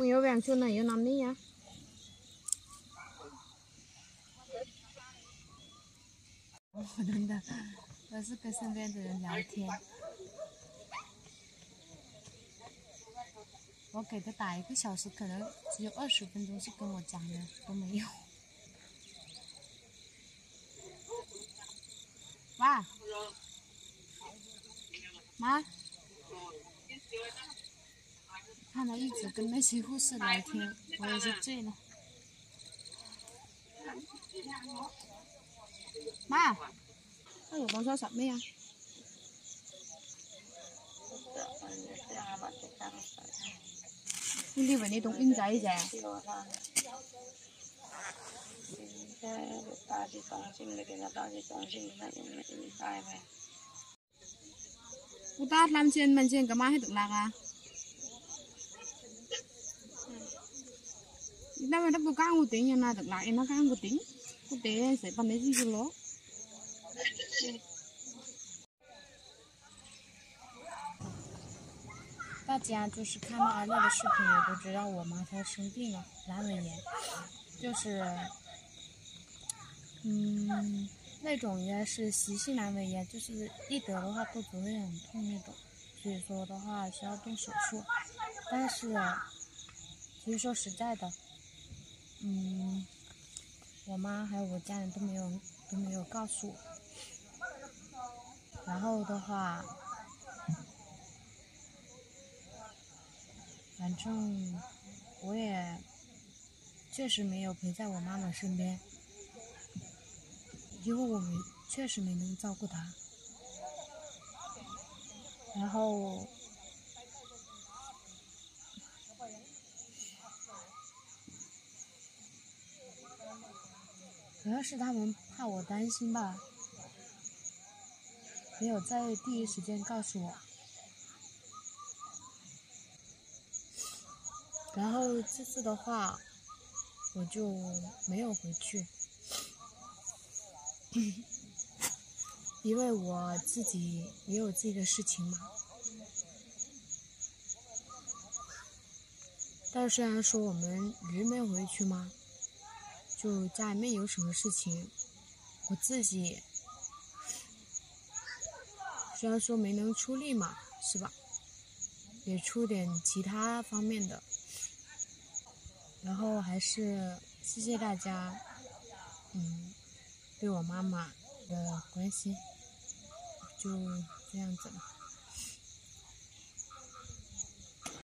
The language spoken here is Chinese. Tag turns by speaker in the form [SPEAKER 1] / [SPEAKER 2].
[SPEAKER 1] 我有两次呢有那么呀。
[SPEAKER 2] 我真的我是跟身边的人聊天。我给他打一个小时可能只有二十分钟是跟我讲的都没有。哇。妈。他们一直跟那些护士聊天，我也是醉了。妈，
[SPEAKER 1] 那有多少小妹啊？你以为你懂英仔
[SPEAKER 3] 咋？大致中心的，给他大致中心，他应该应该呗。
[SPEAKER 1] 我打他们见门见干嘛还懂那个？那么他不干我顶呀，那得拿，那干我顶，我顶谁把那几个咯？
[SPEAKER 2] 大家就是看到安乐的视频，也都知道我妈她生病了，阑尾炎，就是，嗯，那种应该是急性阑尾炎，就是一得的话肚子会很痛那种，所以说的话需要动手术。但是，其实说实在的，嗯，我妈还有我家人都没有都没有告诉我，然后的话。反正我也确实没有陪在我妈妈身边，因为我没确实没能照顾她。然后，主要是他们怕我担心吧，没有在第一时间告诉我。然后这次的话，我就没有回去，因为我自己也有自己的事情嘛。但是虽然说我们人没有回去嘛，就家里面有什么事情，我自己虽然说没能出力嘛，是吧？也出点其他方面的。然后还是谢谢大家，嗯，对我妈妈的关心，就这样子了。